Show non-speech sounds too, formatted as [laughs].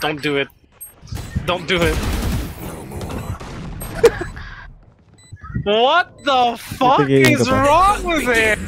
Don't do it. Don't do it. [laughs] what the fuck is wrong with it?